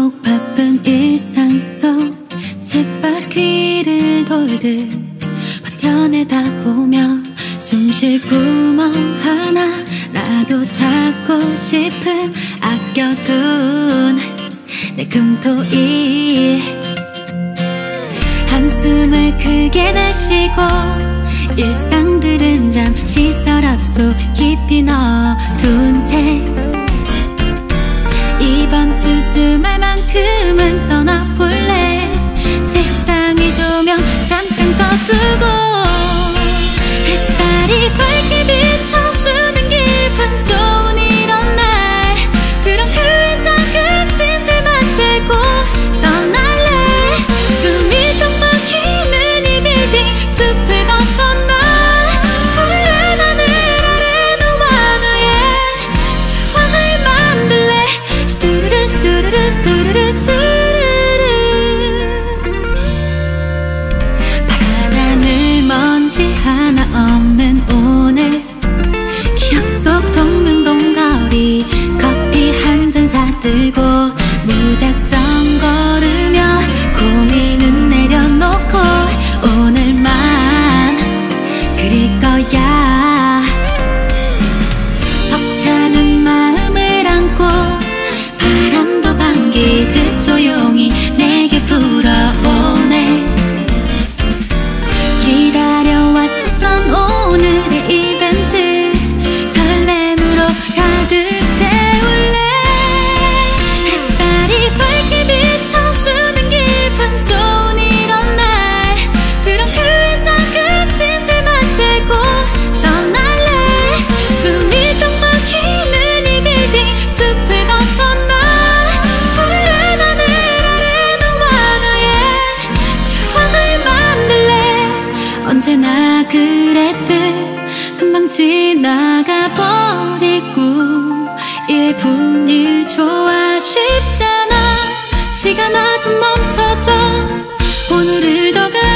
반복 바쁜 일상 속 쳇바퀴를 돌듯 버텨내다 보면 숨 쉴 구멍 하나라도 찾고 싶은 아껴둔 내 금토일 한숨을 크게 내쉬고 일상들은 잠시 서랍 속 깊이 넣어둔 채 이번 주 주말만큼은 떠나볼래? 책상에 조명 잠깐 꺼두고 무작정 걸으며 고민 언제나 그랬듯 금방 지나가 버리고 일분일 좋아 쉽잖아 시간아 좀 멈춰줘 오늘을 더 가.